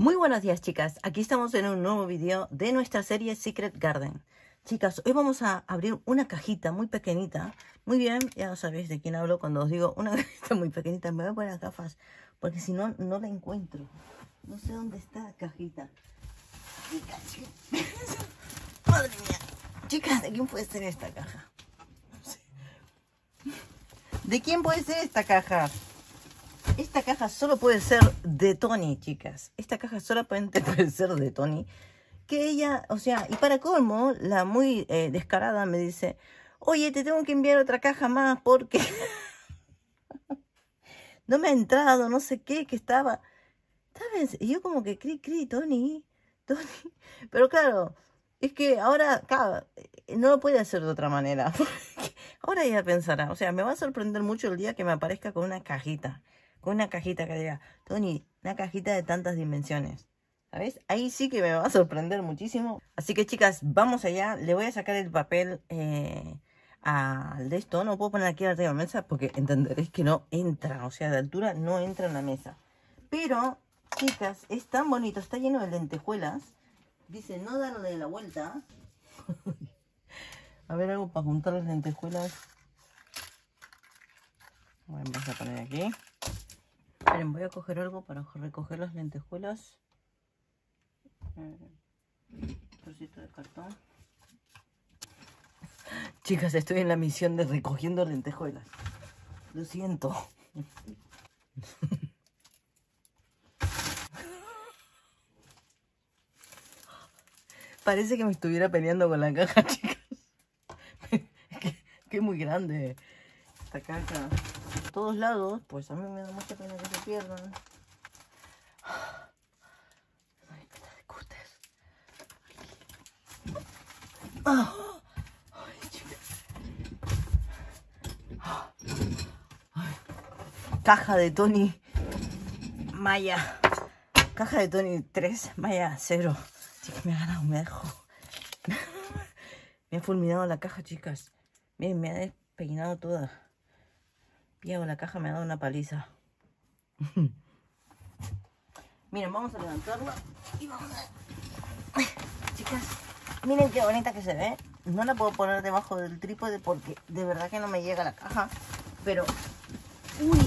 Muy buenos días chicas, aquí estamos en un nuevo vídeo de nuestra serie Secret Garden. Chicas, hoy vamos a abrir una cajita muy pequeñita. Muy bien, ya sabéis de quién hablo cuando os digo una cajita muy pequeñita. Me voy a poner las gafas porque si no, no la encuentro. No sé dónde está la cajita. Madre mía. Chicas, ¿de quién puede ser esta caja? No sé. ¿De quién puede ser esta caja? Esta caja solo puede ser de Tony, chicas. Esta caja solamente puede ser de Tony. Que ella, o sea, y para colmo, la muy eh, descarada me dice, oye, te tengo que enviar otra caja más porque no me ha entrado, no sé qué, que estaba... ¿Sabes? Y yo como que, cri, cri, Tony, Tony. Pero claro, es que ahora, claro, no lo puede hacer de otra manera. ahora ella pensará, o sea, me va a sorprender mucho el día que me aparezca con una cajita con una cajita que diga, Tony, una cajita de tantas dimensiones. ¿Sabes? Ahí sí que me va a sorprender muchísimo. Así que chicas, vamos allá. Le voy a sacar el papel eh, al de esto. No puedo poner aquí arriba de la mesa porque entenderéis que no entra. O sea, de altura no entra en la mesa. Pero, chicas, es tan bonito. Está lleno de lentejuelas. Dice, no darle la vuelta. a ver, algo para juntar las lentejuelas. Vamos a poner aquí voy a coger algo para recoger las lentejuelas. Eh, trocito de cartón. Chicas, estoy en la misión de recogiendo lentejuelas. Lo siento. Parece que me estuviera peleando con la caja, chicas. que, que es muy grande esta caja todos lados, pues a mí me da mucha pena que se pierdan. Ay, de cúter. Caja de Tony Maya. Caja de Tony 3, Maya 0. Chicas, me ha ganado, me dejo. me ha fulminado la caja, chicas. Miren, me ha despeinado toda. Piego la caja me ha dado una paliza. miren, vamos a levantarla y vamos a... Chicas, miren qué bonita que se ve. No la puedo poner debajo del trípode porque de verdad que no me llega la caja. Pero... ¡Uy!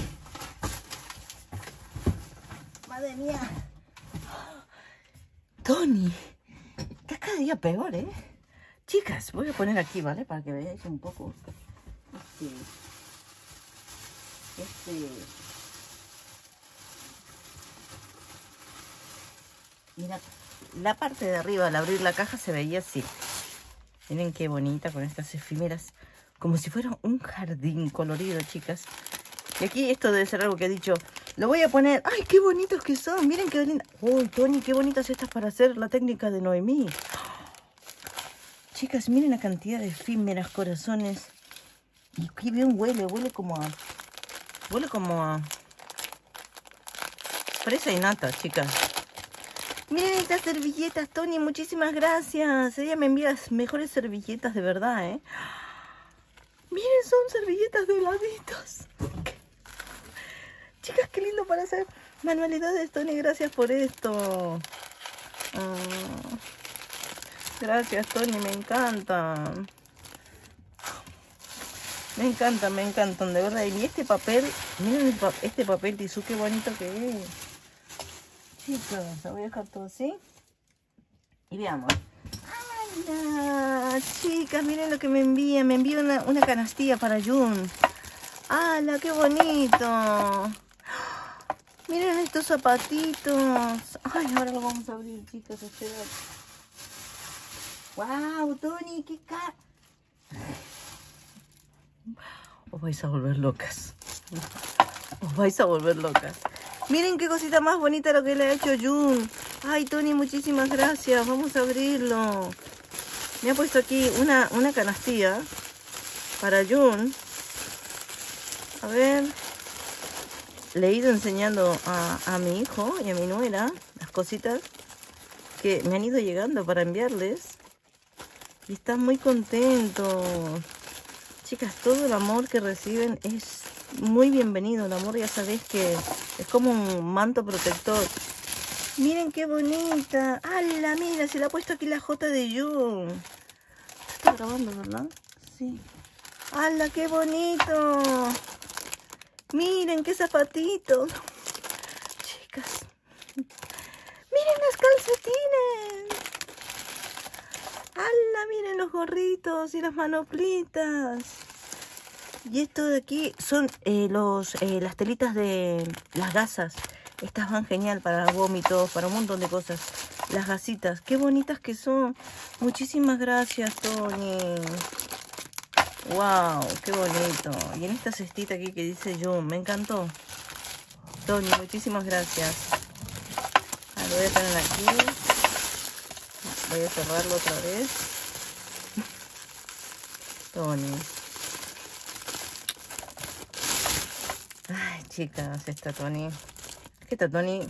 ¡Madre mía! Tony, está cada día peor, ¿eh? Chicas, voy a poner aquí, ¿vale? Para que veáis un poco. Este mira la parte de arriba al abrir la caja se veía así. Miren qué bonita con estas efímeras como si fuera un jardín colorido chicas. Y aquí esto debe ser algo que ha dicho lo voy a poner. Ay qué bonitos que son miren qué linda. Uy Tony qué bonitas estas para hacer la técnica de Noemí chicas miren la cantidad de efímeras corazones. Y qué bien huele huele como a Huele como a fresa y nata, chicas. Miren estas servilletas, Tony. Muchísimas gracias. Ella me envía las mejores servilletas de verdad, ¿eh? Miren, son servilletas de laditos. Chicas, qué lindo para hacer manualidades, Tony. Gracias por esto. Ah. gracias, Tony. Me encantan. Me encantan, me encantan, de verdad. Y este papel, miren este papel tisú, qué bonito que es. Chicos, lo voy a dejar todo así. Y veamos. ¡Hala! Chicas, miren lo que me envía. Me envía una, una canastilla para Jun. ¡Hala, qué bonito! Miren estos zapatitos. Ay, ahora lo vamos a abrir, chicas. Esperad. ¡Wow, Tony! ¡Qué ca... Os vais a volver locas. Os vais a volver locas. Miren qué cosita más bonita lo que le ha hecho Jun. Ay, Tony, muchísimas gracias. Vamos a abrirlo. Me ha puesto aquí una, una canastilla para Jun. A ver. Le he ido enseñando a, a mi hijo y a mi nuera las cositas que me han ido llegando para enviarles. Y están muy contentos. Chicas, todo el amor que reciben es muy bienvenido. El amor ya sabéis que es como un manto protector. Miren qué bonita. ¡Hala! Mira, se le ha puesto aquí la J de Jun. Está grabando, ¿verdad? Sí. ¡Hala, qué bonito! Miren qué zapatitos. Chicas. Miren las calcetines. ¡Hala! Miren los gorritos y las manoplitas. Y esto de aquí son eh, los, eh, las telitas de las gasas. Estas van genial para vómitos, para un montón de cosas. Las gasitas, qué bonitas que son. Muchísimas gracias, Tony. Wow, qué bonito. Y en esta cestita aquí que dice Jun, me encantó. Tony, muchísimas gracias. Ah, voy a tener aquí. Voy a cerrarlo otra vez. Tony. Ay, chicas, esta Tony. Es que esta Tony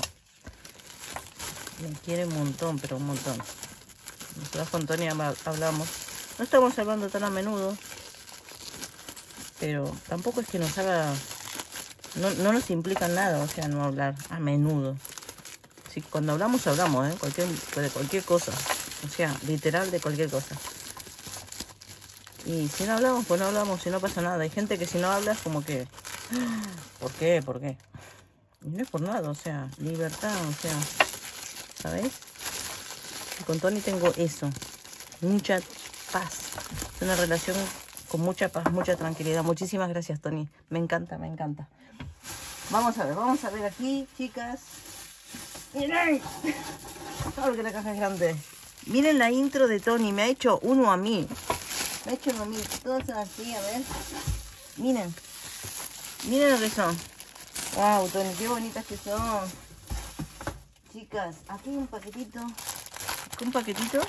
me quiere un montón, pero un montón. Nosotros con Tony hablamos. No estamos hablando tan a menudo, pero tampoco es que nos haga... No, no nos implica nada, o sea, no hablar a menudo. Sí, cuando hablamos, hablamos, ¿eh? De cualquier cosa. O sea, literal de cualquier cosa. Y si no hablamos, pues no hablamos, si no pasa nada. Hay gente que si no hablas, como que... ¿Por qué? ¿Por qué? no es por nada, o sea, libertad, o sea, ¿sabes? con Tony tengo eso, mucha paz. Es una relación con mucha paz, mucha tranquilidad. Muchísimas gracias, Tony. Me encanta, me encanta. Vamos a ver, vamos a ver aquí, chicas. ¡Miren! Claro que la caja es grande. Miren la intro de Tony. Me ha hecho uno a mí. Me ha hecho uno a mí. Todos así, a ver. Miren. Miren lo que son. Wow, Tony, qué bonitas que son. Chicas, aquí hay un paquetito. Un paquetito.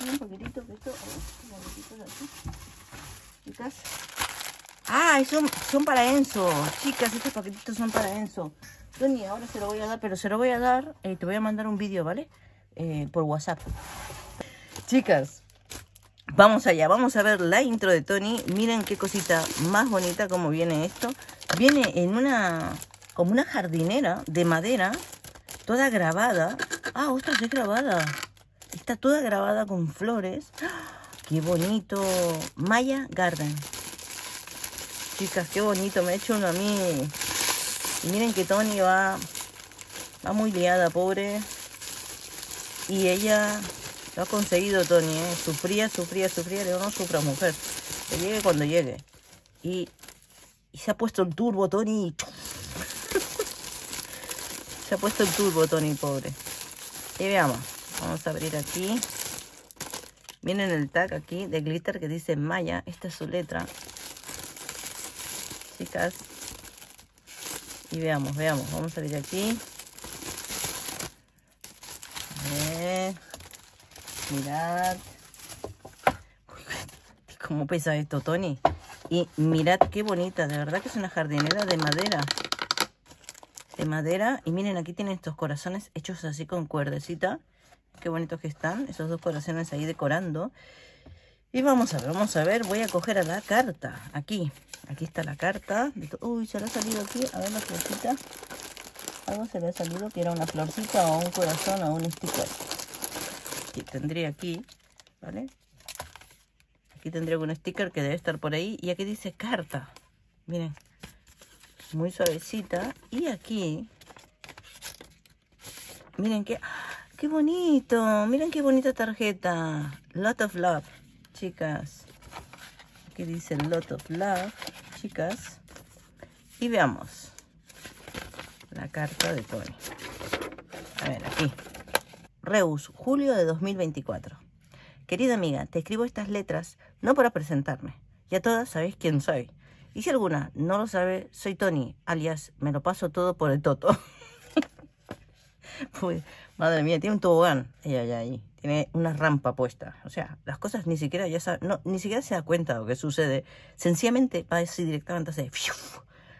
Un paquetito que esto. Aquí. Chicas. Ah, son, son para Enzo. Chicas, estos paquetitos son para Enzo. Tony, ahora se lo voy a dar, pero se lo voy a dar. Eh, te voy a mandar un vídeo, ¿vale? Eh, por WhatsApp. Chicas, vamos allá. Vamos a ver la intro de Tony. Miren qué cosita más bonita como viene esto. Viene en una, como una jardinera de madera, toda grabada. Ah, ostras, es grabada. Está toda grabada con flores. ¡Qué bonito! Maya Garden. Chicas, qué bonito. Me ha hecho uno a mí. Miren que Tony va, va muy liada, pobre. Y ella lo ha conseguido, Tony. ¿eh? Sufría, sufría, sufría. Le digo, no sufra, mujer. Que llegue cuando llegue. Y y se ha puesto el turbo, Tony. se ha puesto el turbo, Tony, pobre. Y veamos. Vamos a abrir aquí. Miren el tag aquí de glitter que dice Maya. Esta es su letra. Chicas. Y veamos, veamos. Vamos a abrir aquí. A ver. Mirad. ¿Cómo pesa esto, Tony? Y mirad qué bonita, de verdad que es una jardinera de madera. De madera. Y miren, aquí tienen estos corazones hechos así con cuerdecita. Qué bonitos que están. Esos dos corazones ahí decorando. Y vamos a ver, vamos a ver. Voy a coger a la carta. Aquí. Aquí está la carta. Uy, se le ha salido aquí. A ver la florcita. Algo se le ha salido que era una florcita o un corazón o un sticker. Tendría aquí. ¿Vale? Aquí tendría un sticker que debe estar por ahí. Y aquí dice carta. Miren. Muy suavecita. Y aquí. Miren qué... ¡Qué bonito! Miren qué bonita tarjeta. Lot of love, chicas. Aquí dice lot of love, chicas. Y veamos. La carta de Tony. A ver, aquí. Reus, julio de 2024. Querida amiga, te escribo estas letras no para presentarme. Ya todas sabéis quién soy. Y si alguna no lo sabe, soy Tony, alias me lo paso todo por el toto. pues, madre mía, tiene un tobogán. Ella ya ahí. Tiene una rampa puesta. O sea, las cosas ni siquiera ya sabe, no, ni siquiera se da cuenta de lo que sucede. Sencillamente va así directamente así.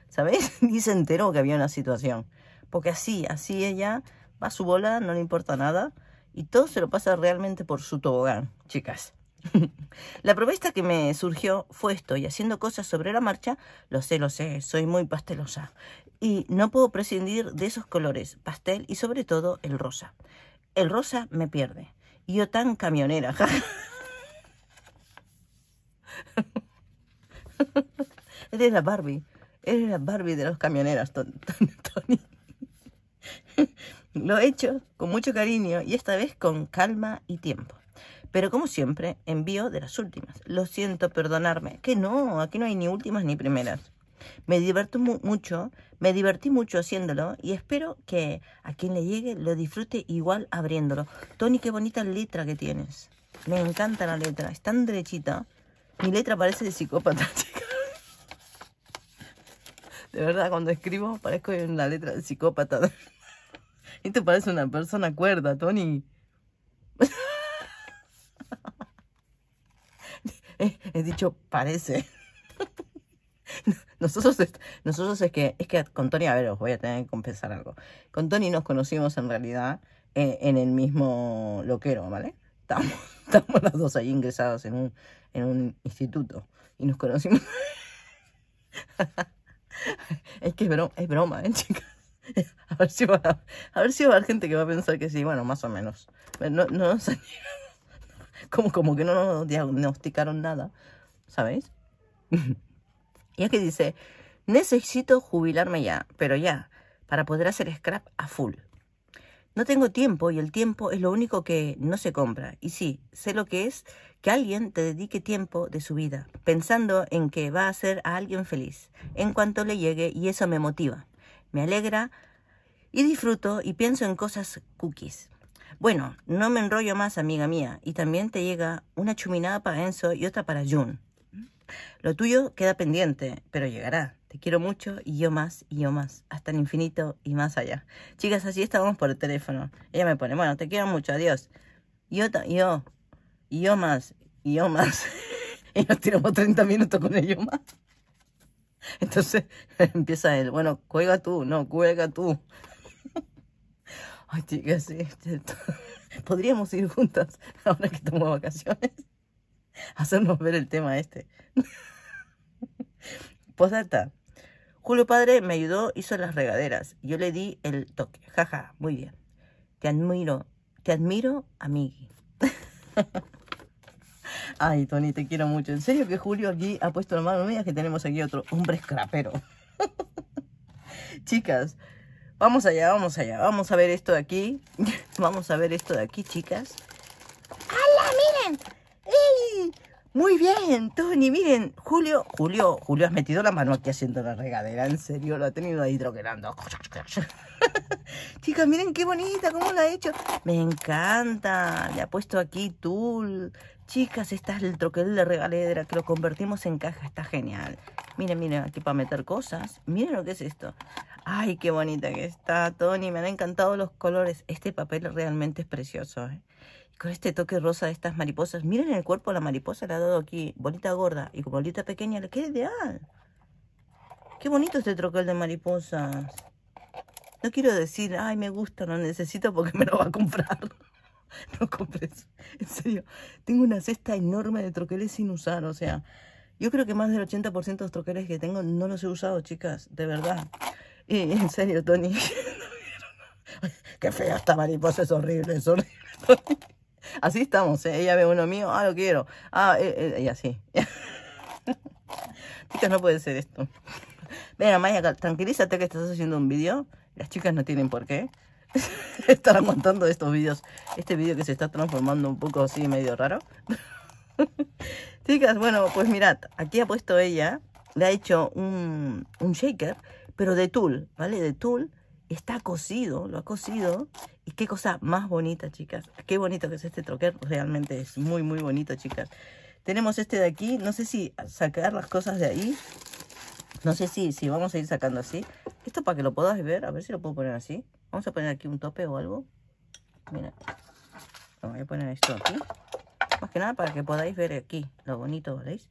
¿Sabéis? Ni se enteró que había una situación. Porque así, así ella a su bola, no le importa nada y todo se lo pasa realmente por su tobogán, chicas. la propuesta que me surgió fue esto, y haciendo cosas sobre la marcha, lo sé, lo sé, soy muy pastelosa. Y no puedo prescindir de esos colores, pastel y sobre todo el rosa. El rosa me pierde. Y yo tan camionera. Eres la Barbie. Eres la Barbie de los camioneras, Tony. Lo he hecho con mucho cariño y esta vez con calma y tiempo. Pero como siempre, envío de las últimas. Lo siento, perdonarme. Que no, aquí no hay ni últimas ni primeras. Me divertí mucho, me divertí mucho haciéndolo y espero que a quien le llegue lo disfrute igual abriéndolo. Tony, qué bonita letra que tienes. Me encanta la letra, es tan derechita. Mi letra parece de psicópata. De verdad, cuando escribo parezco una letra de psicópata. Te parece una persona cuerda, Tony. He dicho parece. Nosotros, nosotros es que, es que con Tony, a ver, os voy a tener que confesar algo. Con Tony nos conocimos en realidad eh, en el mismo loquero, ¿vale? Estamos, estamos las dos ahí ingresados en un, en un instituto y nos conocimos. es que es broma, es broma ¿eh, chicas? A ver, si va, a ver si va a haber gente que va a pensar que sí, bueno, más o menos. No, no como, como que no nos diagnosticaron nada, ¿sabéis? y que dice, necesito jubilarme ya, pero ya, para poder hacer scrap a full. No tengo tiempo y el tiempo es lo único que no se compra. Y sí, sé lo que es que alguien te dedique tiempo de su vida, pensando en que va a hacer a alguien feliz, en cuanto le llegue, y eso me motiva, me alegra y disfruto y pienso en cosas cookies. Bueno, no me enrollo más, amiga mía, y también te llega una chuminada para Enzo y otra para June. Lo tuyo queda pendiente, pero llegará. Te quiero mucho y yo más y yo más, hasta el infinito y más allá. Chicas, así estábamos por el teléfono. Ella me pone, bueno, te quiero mucho, adiós. Yo, yo, yo más, y yo más. y nos tiramos 30 minutos con el yo más. Entonces empieza él, bueno, cuelga tú, no, cuelga tú. Ay, chicas, sí, podríamos ir juntas ahora que tomo vacaciones. Hacernos ver el tema este. Posdata. Julio Padre me ayudó, hizo las regaderas. Yo le di el toque. Jaja, muy bien. Te admiro, te admiro, amigui. Ay, Tony, te quiero mucho. En serio que Julio aquí ha puesto la mano. mía que tenemos aquí otro hombre scrapero. chicas, vamos allá, vamos allá. Vamos a ver esto de aquí. vamos a ver esto de aquí, chicas. ¡Hala, miren! ¡Ey! Muy bien, Tony, miren, Julio, Julio, Julio, has metido la mano aquí haciendo la regadera, en serio, lo ha tenido ahí troquelando. Chicas, miren qué bonita, cómo la ha hecho. Me encanta, le ha puesto aquí tul. Chicas, esta es el troquel de regadera que lo convertimos en caja, está genial. Miren, miren, aquí para meter cosas. Miren lo que es esto. Ay, qué bonita que está, Tony, me han encantado los colores. Este papel realmente es precioso, ¿eh? con este toque rosa de estas mariposas. Miren el cuerpo la mariposa, le ha dado aquí bolita gorda y bolita pequeña, le queda ideal. Qué bonito este troquel de mariposas. No quiero decir, ay, me gusta, lo necesito porque me lo va a comprar. No compres. En serio, tengo una cesta enorme de troqueles sin usar, o sea, yo creo que más del 80% de los troqueles que tengo no los he usado, chicas, de verdad. Y en serio, Tony. qué fea esta mariposa, es horrible, es horrible. Así estamos, ¿eh? Ella ve uno mío, ah, lo quiero. Ah, eh, eh, y así. chicas, no puede ser esto. Venga, Maya, tranquilízate que estás haciendo un vídeo. Las chicas no tienen por qué estar aguantando estos vídeos. Este vídeo que se está transformando un poco así, medio raro. chicas, bueno, pues mirad, aquí ha puesto ella, le ha hecho un, un shaker, pero de tul, ¿vale? De tul está cocido, lo ha cocido. Y qué cosa más bonita, chicas. Qué bonito que es este troquer. Realmente es muy, muy bonito, chicas. Tenemos este de aquí. No sé si sacar las cosas de ahí. No sé si, si vamos a ir sacando así. Esto para que lo puedas ver. A ver si lo puedo poner así. Vamos a poner aquí un tope o algo. Mira. Voy a poner esto aquí. Más que nada para que podáis ver aquí lo bonito, ¿veis?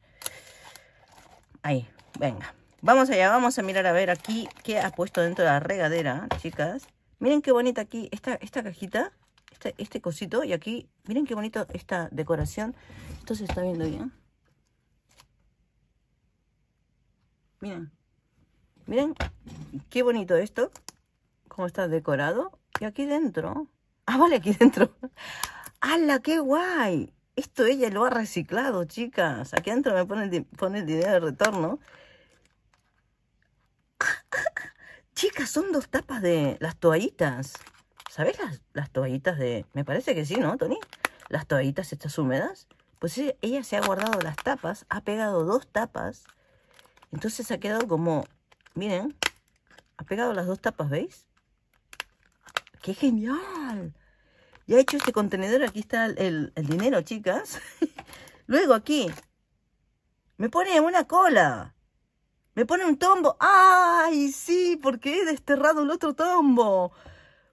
Ahí, venga. Vamos allá, vamos a mirar a ver aquí qué ha puesto dentro de la regadera, chicas. Miren qué bonita aquí esta, esta cajita, este, este cosito. Y aquí, miren qué bonito esta decoración. Esto se está viendo bien. Miren, miren qué bonito esto. Cómo está decorado. Y aquí dentro. Ah, vale, aquí dentro. ¡Hala, qué guay! Esto ella lo ha reciclado, chicas. Aquí adentro me pone el, dinero de retorno. Chicas, son dos tapas de las toallitas. ¿Sabes las, las toallitas de...? Me parece que sí, ¿no, Tony? Las toallitas estas húmedas. Pues ella se ha guardado las tapas, ha pegado dos tapas. Entonces ha quedado como... Miren, ha pegado las dos tapas, ¿veis? ¡Qué genial! Ya he hecho este contenedor, aquí está el, el dinero, chicas. Luego aquí, me pone una cola. Me pone un tombo. ¡Ay, sí! Porque he desterrado el otro tombo.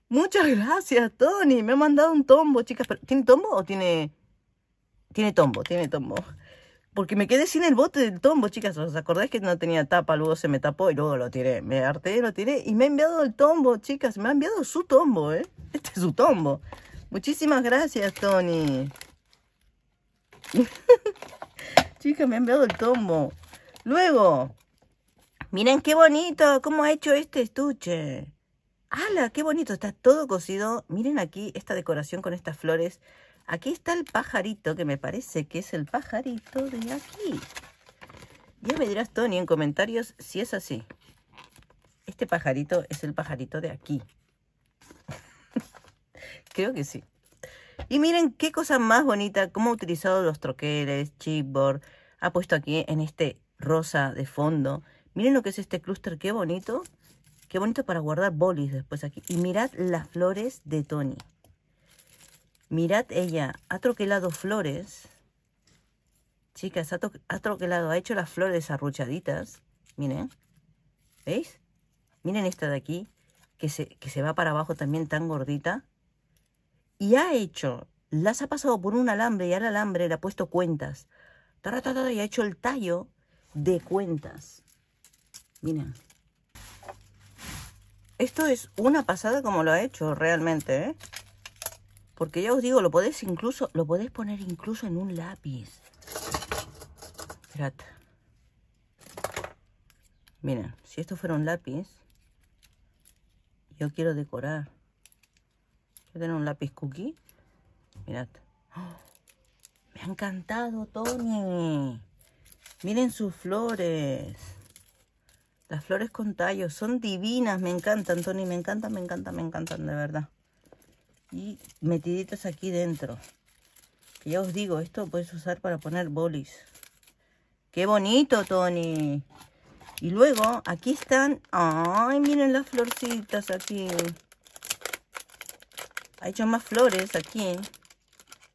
Muchas gracias, Tony. Me ha mandado un tombo, chicas. ¿Tiene tombo o tiene...? Tiene tombo, tiene tombo. Porque me quedé sin el bote del tombo, chicas. ¿Os acordáis que no tenía tapa? Luego se me tapó y luego lo tiré. Me harté, lo tiré y me ha enviado el tombo, chicas. Me ha enviado su tombo, ¿eh? Este es su tombo. Muchísimas gracias, Tony. chicas, me ha enviado el tombo. Luego, miren qué bonito. ¿Cómo ha hecho este estuche? ¡Hala! ¡Qué bonito! Está todo cosido. Miren aquí esta decoración con estas flores. Aquí está el pajarito, que me parece que es el pajarito de aquí. Ya me dirás, Tony, en comentarios si es así. Este pajarito es el pajarito de aquí. Creo que sí. Y miren qué cosa más bonita, cómo ha utilizado los troqueles, chipboard. Ha puesto aquí en este rosa de fondo. Miren lo que es este clúster, qué bonito. Qué bonito para guardar bolis después aquí. Y mirad las flores de Tony. Mirad ella, ha troquelado flores. Chicas, ha, troquelado, ha hecho las flores arruchaditas. Miren. ¿Veis? Miren esta de aquí, que se, que se va para abajo también tan gordita. Y ha hecho, las ha pasado por un alambre y al alambre le ha puesto cuentas. Y ha hecho el tallo de cuentas. Miren. Esto es una pasada como lo ha hecho realmente, ¿eh? Porque ya os digo, lo podéis incluso, lo podéis poner incluso en un lápiz. Mirad. Miren, si esto fuera un lápiz, yo quiero decorar. Quiero tener un lápiz cookie. Mirad. ¡Oh! Me ha encantado, Tony. Miren sus flores. Las flores con tallos son divinas. Me encantan, Tony. Me encantan, me encantan, me encantan, de verdad y metiditas aquí dentro. Que ya os digo, esto puedes usar para poner bolis. ¡Qué bonito, Tony! Y luego, aquí están... ¡Ay, miren las florcitas aquí! Ha hecho más flores aquí.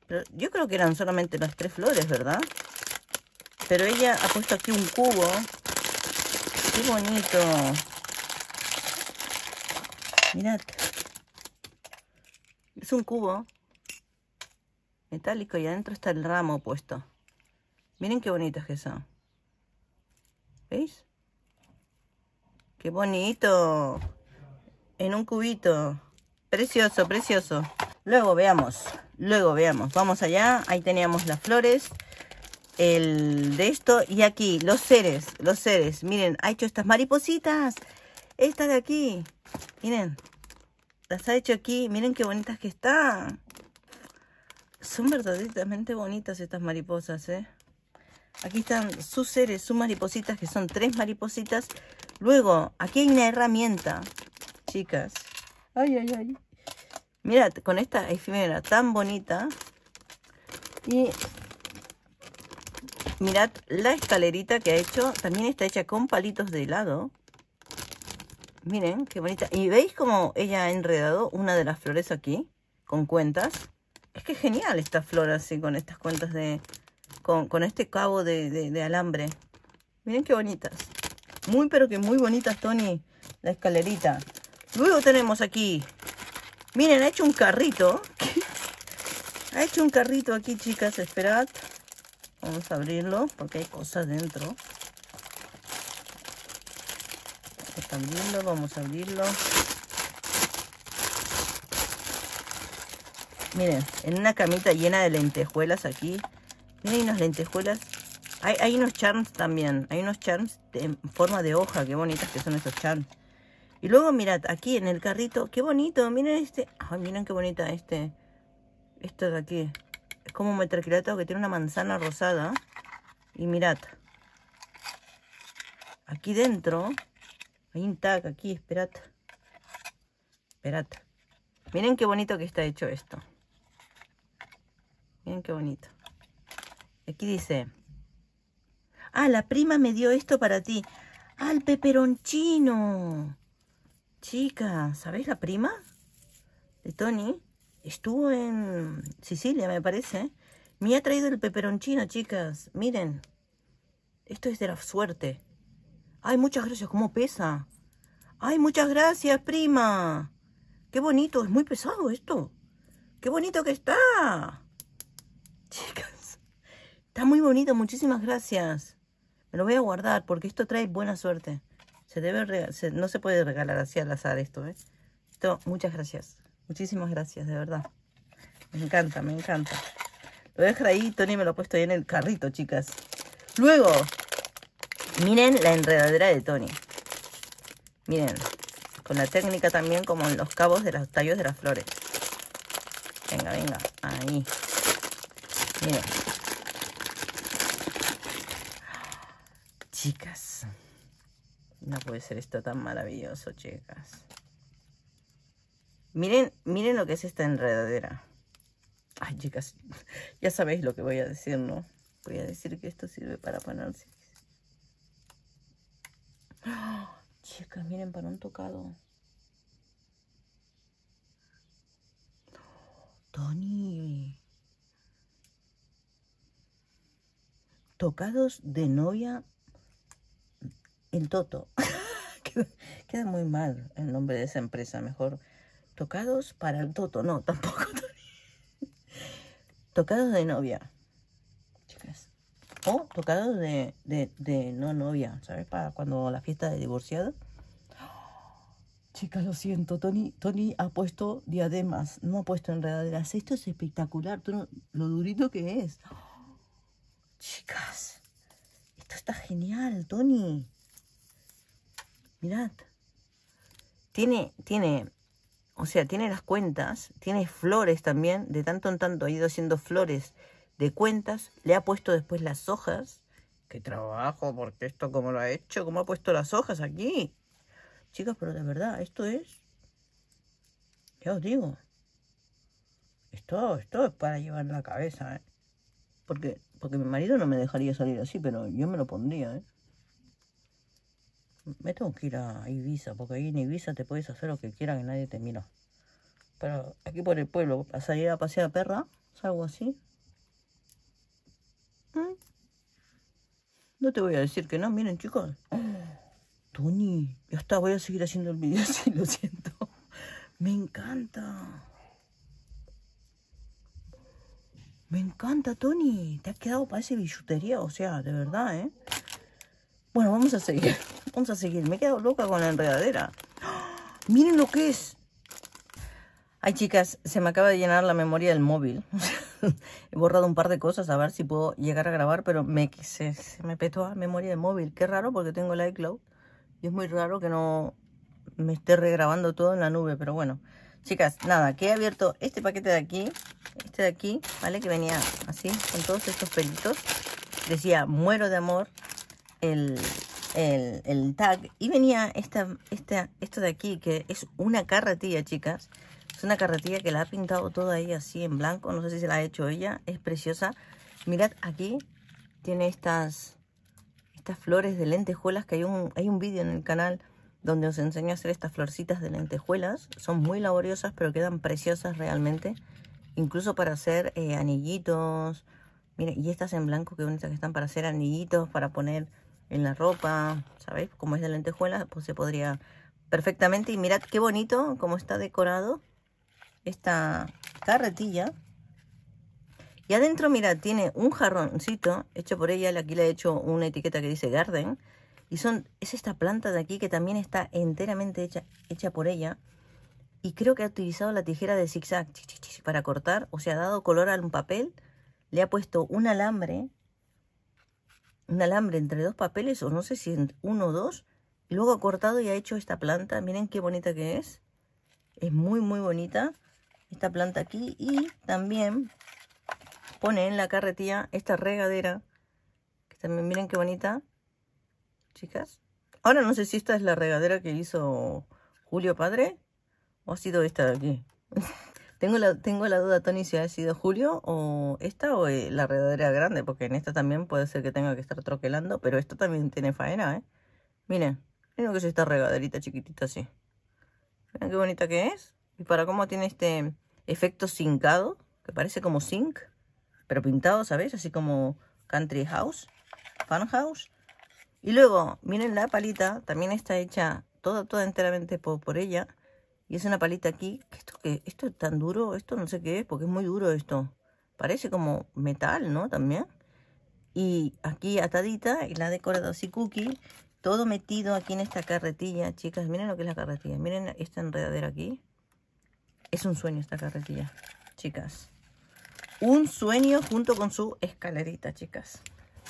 Pero yo creo que eran solamente las tres flores, ¿verdad? Pero ella ha puesto aquí un cubo. ¡Qué bonito! Mirad. Es un cubo metálico y adentro está el ramo puesto. Miren qué bonitas que son. ¿Veis? ¡Qué bonito! En un cubito. Precioso, precioso. Luego veamos. Luego veamos. Vamos allá. Ahí teníamos las flores. El de esto. Y aquí, los seres. Los seres. Miren, ha hecho estas maripositas. Esta de aquí. Miren. Las ha hecho aquí. Miren qué bonitas que están. Son verdaderamente bonitas estas mariposas, ¿eh? Aquí están sus seres, sus maripositas, que son tres maripositas. Luego, aquí hay una herramienta, chicas. Ay, ay, ay. Mira, con esta efímera tan bonita. Y mirad la escalerita que ha hecho. También está hecha con palitos de helado. Miren, qué bonita. ¿Y veis cómo ella ha enredado una de las flores aquí? Con cuentas. Es que genial esta flor así, con estas cuentas de... Con, este cabo de, alambre. Miren qué bonitas. Muy, pero que muy bonitas, Tony. La escalerita. Luego tenemos aquí... Miren, ha hecho un carrito. ha hecho un carrito aquí, chicas. Esperad. Vamos a abrirlo porque hay cosas dentro. Abrirlo, vamos a abrirlo. Miren, en una camita llena de lentejuelas aquí. Miren, unas lentejuelas. Hay, hay unos charms también. Hay unos charms en forma de hoja. Qué bonitas que son estos charms. Y luego mirad, aquí en el carrito, qué bonito, miren este. Ay, miren qué bonita este. Esto de aquí. Es como un metraquilato que tiene una manzana rosada. Y mirad. Aquí dentro. Un tag aquí, esperad. Esperad. Miren qué bonito que está hecho esto. Miren qué bonito. Aquí dice. Ah, la prima me dio esto para ti. Ah, el peperoncino. Chica, ¿sabéis la prima de Tony? Estuvo en Sicilia, me parece. Me ha traído el peperoncino, chicas. Miren. Esto es de la suerte. Ay, muchas gracias. ¿Cómo pesa? Ay, muchas gracias, prima. Qué bonito. Es muy pesado esto. Qué bonito que está. Chicas. Está muy bonito. Muchísimas gracias. Me lo voy a guardar porque esto trae buena suerte. Se debe no se puede regalar así al azar esto, ¿eh? Esto, muchas gracias. Muchísimas gracias, de verdad. Me encanta, me encanta. Lo voy a dejar ahí, Tony me lo ha puesto ahí en el carrito, chicas. Luego, miren la enredadera de Tony. Miren, con la técnica también como en los cabos de los tallos de las flores. Venga, venga, ahí. Miren. Chicas. No puede ser esto tan maravilloso, chicas. Miren, miren lo que es esta enredadera. Ay, chicas, ya sabéis lo que voy a decir, ¿no? Voy a decir que esto sirve para ponerse. Chicas, miren para un tocado. Tony. Tocados de novia el Toto. queda, muy mal el nombre de esa empresa. Mejor tocados para el Toto. No, tampoco. tocados de novia. O tocados de, no novia. ¿Sabes? Para cuando la fiesta de divorciado. Chicas, lo siento. Tony, Tony ha puesto diademas. No ha puesto enredaderas. Esto es espectacular. lo durito que es. Chicas. Esto está genial, Tony. Mirad. Tiene, tiene, o sea, tiene las cuentas, tiene flores también, de tanto en tanto ha ido haciendo flores de cuentas, le ha puesto después las hojas. ¡Qué trabajo! Porque esto como lo ha hecho, ¿cómo ha puesto las hojas aquí? Chicas, pero de verdad, esto es... Ya os digo. Esto, esto es para llevar la cabeza, ¿eh? Porque, porque mi marido no me dejaría salir así, pero yo me lo pondría, ¿eh? Me tengo que ir a Ibiza, porque ahí en Ibiza te puedes hacer lo que quieras que nadie te mira. Pero aquí por el pueblo, a salir a pasear a perra, algo así. No te voy a decir que no, miren chicos. Tony, ya está, voy a seguir haciendo el video así, lo siento. Me encanta. Me encanta, Tony. Te has quedado para ese billutería, o sea, de verdad, ¿eh? Bueno, vamos a seguir. Vamos a seguir. Me he quedado loca con la enredadera. Miren lo que es. Ay, chicas, se me acaba de llenar la memoria del móvil. He borrado un par de cosas a ver si puedo llegar a grabar, pero me, se, se me petó la memoria del móvil. Qué raro porque tengo el iCloud. Y es muy raro que no me esté regrabando todo en la nube, pero bueno. Chicas, nada, que he abierto este paquete de aquí, este de aquí, ¿vale? Que venía así, con todos estos pelitos. Decía, muero de amor, el, el, tag y venía esta, esta, esto de aquí que es una carretilla, chicas. Es una carretilla que la ha pintado toda ahí así en blanco. No sé si se la ha hecho ella. Es preciosa. Mirad aquí. Tiene estas, estas flores de lentejuelas que hay un, hay un vídeo en el canal donde os enseño a hacer estas florcitas de lentejuelas. Son muy laboriosas pero quedan preciosas realmente. Incluso para hacer eh, anillitos. Miren, y estas en blanco, qué bonitas que están para hacer anillitos, para poner en la ropa, ¿sabéis? Como es de lentejuela, pues se podría perfectamente. Y mirad qué bonito cómo está decorado esta carretilla. Y adentro, mirad, tiene un jarroncito hecho por ella. Aquí le he hecho una etiqueta que dice Garden. Y son, es esta planta de aquí que también está enteramente hecha, hecha por ella. Y creo que ha utilizado la tijera de zigzag para cortar. O sea, ha dado color al papel. Le ha puesto un alambre un alambre entre dos papeles, o no sé si uno o dos, Y luego ha cortado y ha hecho esta planta. Miren qué bonita que es. Es muy, muy bonita esta planta aquí. Y también pone en la carretilla esta regadera. Que también miren qué bonita. Chicas. Ahora no sé si esta es la regadera que hizo Julio Padre. O ha sido esta de aquí. tengo, la, tengo la duda, Tony, si ha sido Julio o esta o eh, la regadera grande. Porque en esta también puede ser que tenga que estar troquelando. Pero esto también tiene faena, ¿eh? Miren. Miren que es esta regaderita chiquitita así. Miren qué bonita que es. Y para cómo tiene este efecto zincado. Que parece como zinc pero pintado, ¿sabéis? Así como Country House, Fun House. Y luego, miren la palita, también está hecha toda, toda enteramente por, ella. Y es una palita aquí. ¿Esto qué? ¿Esto es tan duro? Esto no sé qué es, porque es muy duro esto. Parece como metal, ¿no? También. Y aquí atadita, y la decorado así cookie. Todo metido aquí en esta carretilla, chicas. Miren lo que es la carretilla. Miren esta enredadera aquí. Es un sueño esta carretilla, chicas. Un sueño junto con su escalerita, chicas.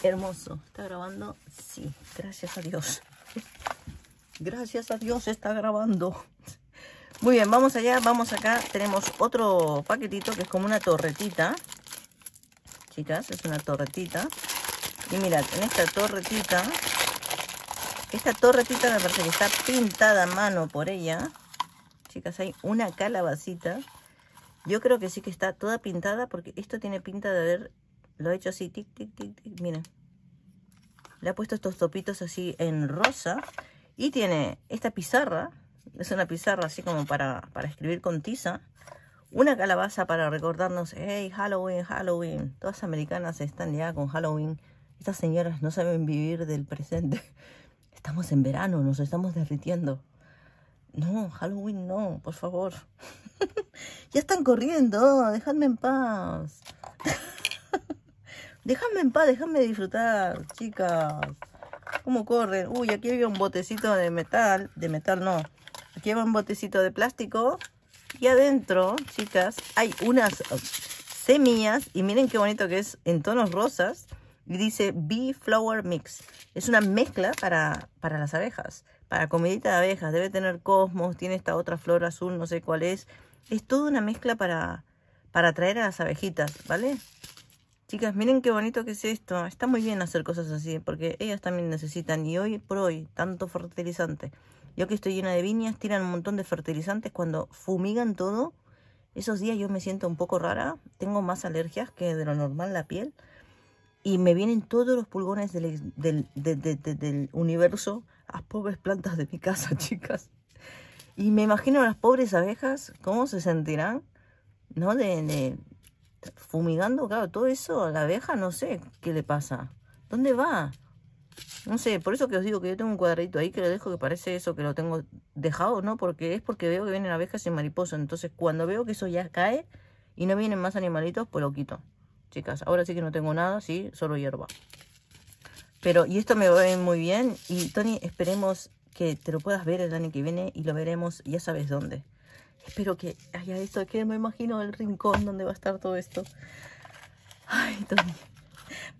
Hermoso. ¿Está grabando? Sí, gracias a Dios. Gracias a Dios está grabando. Muy bien, vamos allá, vamos acá. Tenemos otro paquetito que es como una torretita. Chicas, es una torretita. Y mirad, en esta torretita, esta torretita me parece que está pintada a mano por ella. Chicas, hay una calabacita yo creo que sí que está toda pintada porque esto tiene pinta de haber... Lo he hecho así, tic, tic, tic, tic. Miren. Le ha puesto estos topitos así en rosa. Y tiene esta pizarra. Es una pizarra así como para, para escribir con tiza. Una calabaza para recordarnos, hey, Halloween, Halloween. Todas americanas están ya con Halloween. Estas señoras no saben vivir del presente. Estamos en verano, nos estamos derritiendo. No, Halloween no, por favor. ya están corriendo, dejadme en paz. Déjame en paz, déjame disfrutar, chicas. ¿Cómo corren? Uy, aquí había un botecito de metal. De metal no. Aquí hay un botecito de plástico. Y adentro, chicas, hay unas semillas. Y miren qué bonito que es en tonos rosas. Y dice Bee Flower Mix. Es una mezcla para, para las abejas para comidita de abejas. Debe tener cosmos, tiene esta otra flor azul, no sé cuál es. Es toda una mezcla para, para atraer a las abejitas, ¿vale? Chicas, miren qué bonito que es esto. Está muy bien hacer cosas así, porque ellas también necesitan. Y hoy por hoy, tanto fertilizante. Yo que estoy llena de viñas, tiran un montón de fertilizantes. Cuando fumigan todo, esos días yo me siento un poco rara. Tengo más alergias que de lo normal la piel. Y me vienen todos los pulgones del, del, del universo las pobres plantas de mi casa, chicas. Y me imagino las pobres abejas, cómo se sentirán, ¿no? De, fumigando, claro, todo eso la abeja, no sé qué le pasa. ¿Dónde va? No sé, por eso que os digo que yo tengo un cuadradito ahí que lo dejo que parece eso, que lo tengo dejado, ¿no? Porque es porque veo que vienen abejas y mariposas. Entonces, cuando veo que eso ya cae y no vienen más animalitos, pues lo quito. Chicas, ahora sí que no tengo nada, sí, solo hierba. Pero, y esto me va muy bien. Y Tony, esperemos que te lo puedas ver el año que viene y lo veremos, ya sabes dónde. Espero que haya esto, que me imagino el rincón donde va a estar todo esto. Ay, Tony.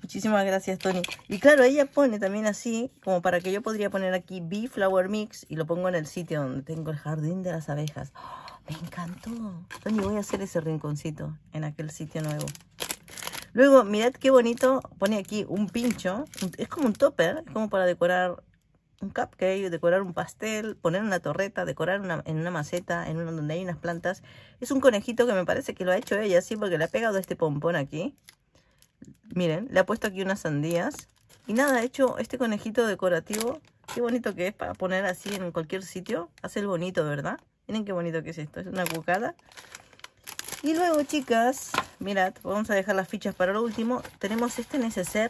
Muchísimas gracias, Tony. Y claro, ella pone también así, como para que yo podría poner aquí Bee Flower Mix y lo pongo en el sitio donde tengo el jardín de las abejas. ¡Oh! me encantó. Tony, voy a hacer ese rinconcito en aquel sitio nuevo. Luego, mirad qué bonito, pone aquí un pincho, es como un topper, es como para decorar un cupcake, decorar un pastel, poner una torreta, decorar una, en una maceta, en donde hay unas plantas. Es un conejito que me parece que lo ha hecho ella, sí, porque le ha pegado este pompón aquí. Miren, le ha puesto aquí unas sandías. Y nada, ha hecho este conejito decorativo. Qué bonito que es para poner así en cualquier sitio. Hace el bonito, ¿verdad? Miren qué bonito que es esto. Es una cucada y luego, chicas, mirad, vamos a dejar las fichas para lo último. Tenemos este neceser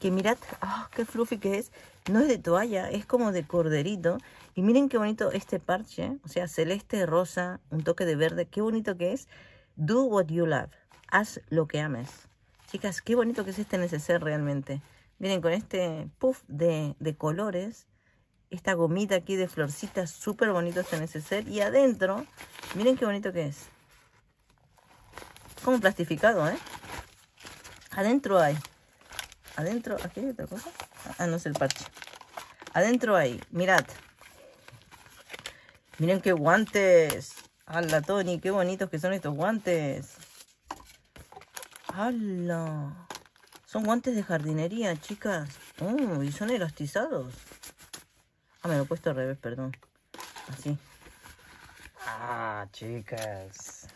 que mirad, ah, qué fluffy que es. No es de toalla, es como de corderito. Y miren qué bonito este parche, o sea, celeste, rosa, un toque de verde. Qué bonito que es. Do what you love. Haz lo que ames. Chicas, qué bonito que es este neceser realmente. Miren, con este puff de, de colores, esta gomita aquí de florcitas, súper bonito este neceser. Y adentro, miren qué bonito que es como plastificado, ¿eh? Adentro hay. Adentro, aquí hay otra cosa. Ah, no es el parche. Adentro hay, mirad. Miren qué guantes. ¡Hala, Tony! ¡Qué bonitos que son estos guantes! ¡Hala! Son guantes de jardinería, chicas. Oh, y son elastizados. Ah, me lo he puesto al revés, perdón. Así. Ah, chicas.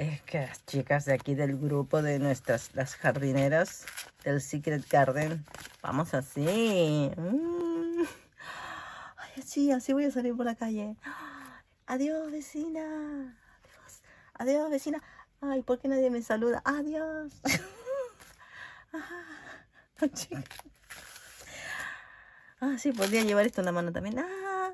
Es que las chicas de aquí del grupo de nuestras, las jardineras del Secret Garden, vamos así. Mm. Ay, así, así voy a salir por la calle. Adiós, vecina. Adiós. Adiós, vecina. Ay, ¿por qué nadie me saluda? Adiós. ah, ah, sí, podría llevar esto en la mano también. Ah.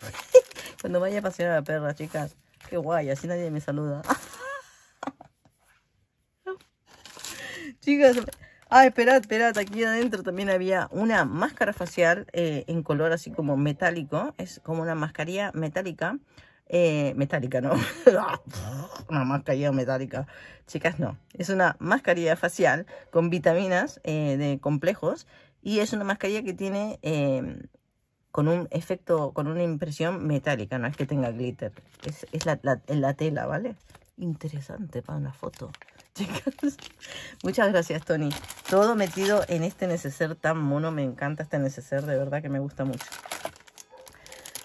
Cuando vaya a pasear a la perra, chicas. Qué guay, así nadie me saluda. Chicas, ah, esperad, esperad, aquí adentro también había una máscara facial eh, en color así como metálico. Es como una mascarilla metálica. Eh, metálica, ¿no? una mascarilla metálica. Chicas, no. Es una mascarilla facial con vitaminas eh, de complejos. Y es una mascarilla que tiene con un efecto, con una impresión metálica, no es que tenga glitter, es, es la, la, tela, ¿vale? Interesante para una foto. Chicas, muchas gracias Tony. Todo metido en este neceser tan mono, me encanta este neceser, de verdad que me gusta mucho.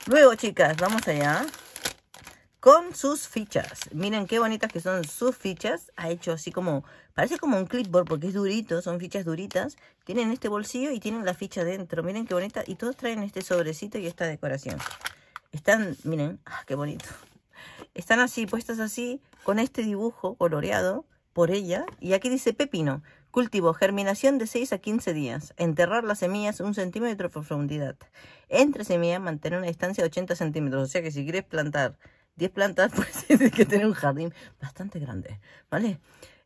Luego, chicas, vamos allá con sus fichas. Miren qué bonitas que son sus fichas. Ha hecho así como, parece como un clipboard porque es durito, son fichas duritas. Tienen este bolsillo y tienen la ficha dentro. Miren qué bonita. Y todos traen este sobrecito y esta decoración. Están, miren, ah, qué bonito. Están así, puestas así, con este dibujo coloreado por ella. Y aquí dice pepino. Cultivo, germinación de 6 a 15 días. Enterrar las semillas un centímetro de profundidad. Entre semillas, mantener una distancia de 80 centímetros. O sea que si quieres plantar 10 plantas, pues tiene que tener un jardín bastante grande, ¿vale?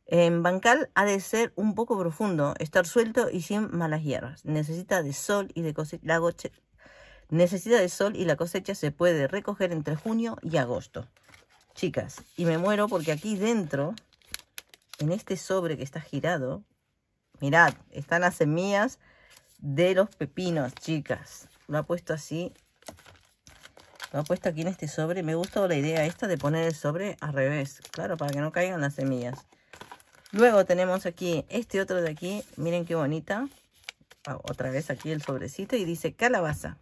En bancal ha de ser un poco profundo, estar suelto y sin malas hierbas. Necesita de sol y de cosecha. La necesita de sol y la cosecha se puede recoger entre junio y agosto. Chicas, y me muero porque aquí dentro, en este sobre que está girado, mirad, están las semillas de los pepinos, chicas. Lo ha puesto así lo puesto aquí en este sobre. Me gusta la idea esta de poner el sobre al revés. Claro, para que no caigan las semillas. Luego tenemos aquí este otro de aquí. Miren qué bonita. Ah, otra vez aquí el sobrecito. Y dice calabaza.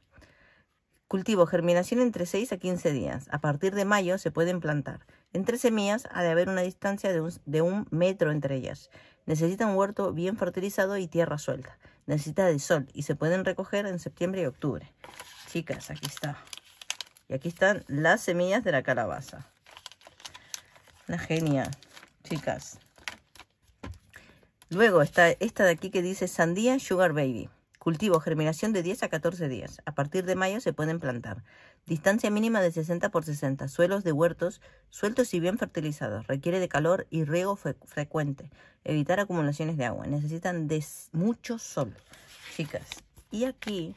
Cultivo germinación entre 6 a 15 días. A partir de mayo se pueden plantar. Entre semillas ha de haber una distancia de un, de un metro entre ellas. Necesita un huerto bien fertilizado y tierra suelta. Necesita de sol y se pueden recoger en septiembre y octubre. Chicas, aquí está. Y aquí están las semillas de la calabaza. Una genia, chicas. Luego está esta de aquí que dice sandía sugar baby. Cultivo, germinación de 10 a 14 días. A partir de mayo se pueden plantar. Distancia mínima de 60 por 60. Suelos de huertos sueltos y bien fertilizados. Requiere de calor y riego frecuente. Evitar acumulaciones de agua. Necesitan mucho sol. Chicas. Y aquí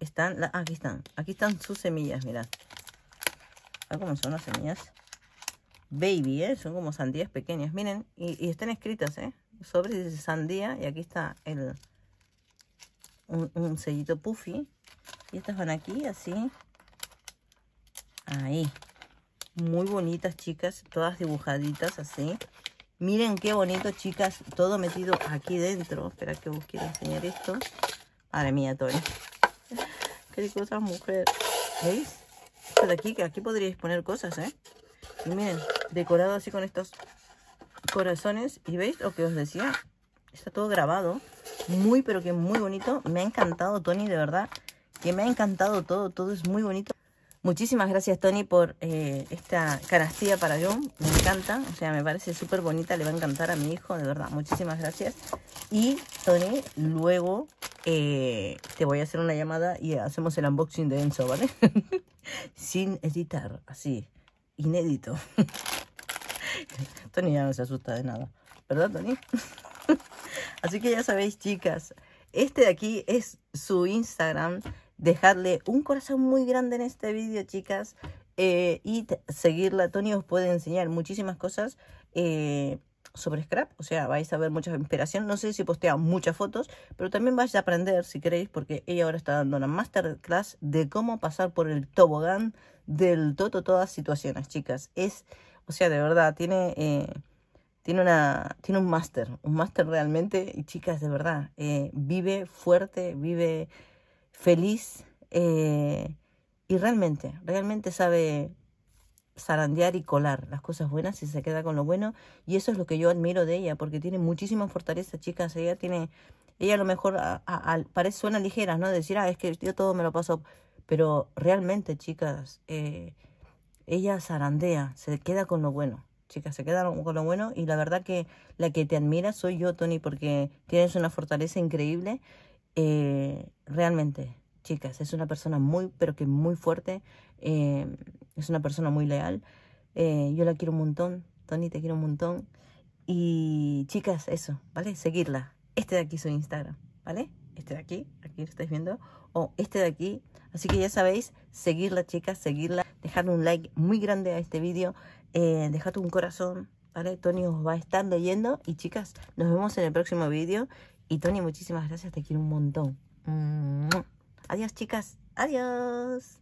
están, la, aquí están, aquí están sus semillas, mirad. A cómo son las semillas. Baby, ¿eh? Son como sandías pequeñas, miren. Y, están escritas, ¿eh? Sobre dice sandía y aquí está el un, un sellito puffy. Y estas van aquí, así. Ahí. Muy bonitas, chicas. Todas dibujaditas, así. Miren qué bonito, chicas. Todo metido aquí dentro. Espera que os quiero enseñar esto. Madre mía, Tori. Cosas, mujer. ¿Veis? Esto de aquí, que aquí podríais poner cosas, ¿eh? Y miren, decorado así con estos corazones. ¿Y veis lo que os decía? Está todo grabado. Muy, pero que muy bonito. Me ha encantado, Tony, de verdad. Que me ha encantado todo. Todo es muy bonito. Muchísimas gracias, Tony, por eh, esta canastilla para John. Me encanta. O sea, me parece súper bonita. Le va a encantar a mi hijo, de verdad. Muchísimas gracias. Y, Tony, luego eh, te voy a hacer una llamada y hacemos el unboxing de Enzo, ¿vale? Sin editar, así, inédito. Tony ya no se asusta de nada, ¿verdad, Tony? así que ya sabéis, chicas, este de aquí es su Instagram. Dejarle un corazón muy grande en este vídeo, chicas. Eh, y seguirla. Tony os puede enseñar muchísimas cosas. Eh, sobre scrap, o sea, vais a ver mucha inspiración. No sé si postea muchas fotos, pero también vais a aprender, si queréis, porque ella ahora está dando una masterclass de cómo pasar por el tobogán del todo, todas situaciones, chicas. Es, o sea, de verdad, tiene, eh, tiene, una, tiene un máster, un máster realmente, y chicas, de verdad, vive fuerte, vive feliz, eh, y realmente, realmente sabe zarandear y colar las cosas buenas y se queda con lo bueno. Y eso es lo que yo admiro de ella, porque tiene muchísima fortaleza, chicas. Ella tiene, ella a lo mejor parece, suena ligera, ¿no? Decir, ah, es que yo todo me lo paso. Pero realmente, chicas, eh, ella zarandea, se queda con lo bueno. Chicas, se queda con lo bueno y la verdad que la que te admira soy yo, Tony, porque tienes una fortaleza increíble. Eh, realmente, chicas, es una persona muy, pero que muy fuerte. Eh, es una persona muy leal. Eh, yo la quiero un montón. Tony, te quiero un montón. Y chicas, eso, ¿vale? Seguirla. Este de aquí su Instagram, ¿vale? Este de aquí, aquí lo estáis viendo. O este de aquí. Así que ya sabéis, seguirla, chicas, seguirla. Dejarle un like muy grande a este vídeo. Eh, dejad un corazón, ¿vale? Tony os va a estar leyendo. Y chicas, nos vemos en el próximo vídeo. Y Tony, muchísimas gracias, te quiero un montón. Adiós, chicas. Adiós.